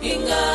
inga